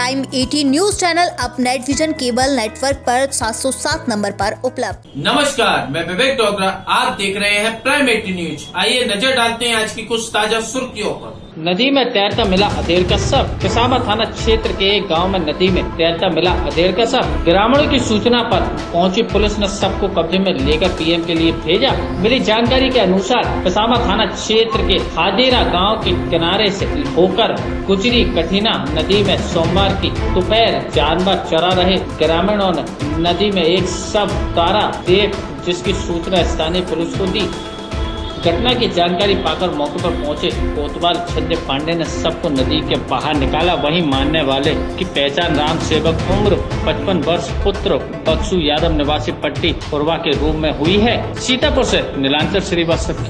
Eighty news channel अब net vision cable network पर 707 number पर उपलब्ध। नमस्कार मैं विवेक डोगरा। आप देख रहे हैं प्राइम एटी न्यूज़ आइए नज़र डालते हैं आज की कुछ ताज़ा सुर्खियों पर। नदी में तैरता मिला अधेर का सब किसामा थाना क्षेत्र के एक गाँव में नदी में तैरता मिला अधेर का सब ग्रामीणों की सूचना पर पहुँची पुलिस ने शव को कब्जे में लेकर पीएम के लिए भेजा। मिली जानकारी के अनुसार किसामा थाना क्षेत्र के हादेरा गाँव के किनारे से होकर गुजरी कठिना नदी में सोमवार की दोपहर जानवर चरा रहे ग्रामीणों ने नदी में एक शव तारा देख, जिसकी सूचना स्थानीय पुलिस को दी। घटना की जानकारी पाकर मौके पर पहुँचे कोतवाल छद्य पांडे ने सबको नदी के बाहर निकाला। वहीं मानने वाले की पहचान राम सेवक उम्र 55 वर्ष पुत्र बक्सू यादव निवासी पट्टी पूर्वा के रूप में हुई है। सीतापुर से नीलांचल श्रीवास्तव